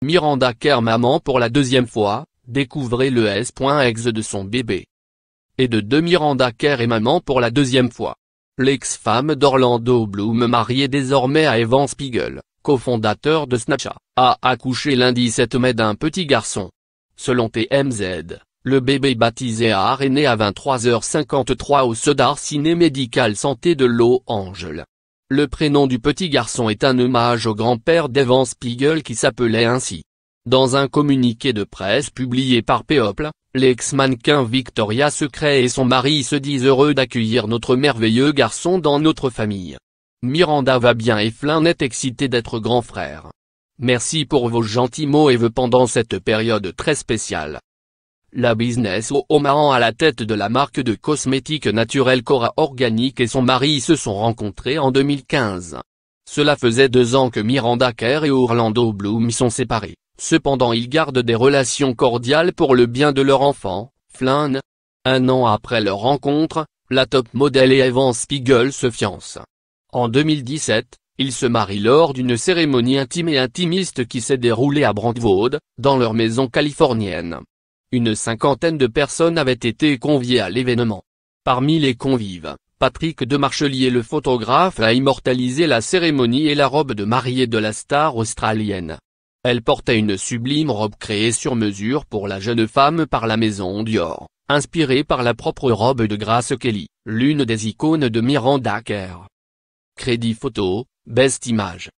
Miranda Kerr maman pour la deuxième fois, découvrez le S.ex de son bébé. Et de deux Miranda Kerr et maman pour la deuxième fois. L'ex-femme d'Orlando Bloom mariée désormais à Evan Spiegel, cofondateur de Snapchat, a accouché lundi 7 mai d'un petit garçon. Selon TMZ, le bébé baptisé Har est né à 23h53 au Sodar Ciné Médical Santé de Los Angeles. Le prénom du petit garçon est un hommage au grand-père d'Evan Spiegel qui s'appelait ainsi. Dans un communiqué de presse publié par People, l'ex-mannequin Victoria Secret et son mari se disent heureux d'accueillir notre merveilleux garçon dans notre famille. Miranda va bien et Flynn est excité d'être grand frère. Merci pour vos gentils mots et vœux pendant cette période très spéciale. La business Omahan à la tête de la marque de cosmétiques naturels Cora Organic et son mari se sont rencontrés en 2015. Cela faisait deux ans que Miranda Kerr et Orlando Bloom sont séparés, cependant ils gardent des relations cordiales pour le bien de leur enfant, Flynn. Un an après leur rencontre, la top modèle et Evan Spiegel se fiancent. En 2017, ils se marient lors d'une cérémonie intime et intimiste qui s'est déroulée à Brentwood, dans leur maison californienne. Une cinquantaine de personnes avaient été conviées à l'événement. Parmi les convives, Patrick de Marchelier le photographe a immortalisé la cérémonie et la robe de mariée de la star australienne. Elle portait une sublime robe créée sur mesure pour la jeune femme par la maison Dior, inspirée par la propre robe de Grace Kelly, l'une des icônes de Miranda Kerr. Crédit photo, best image.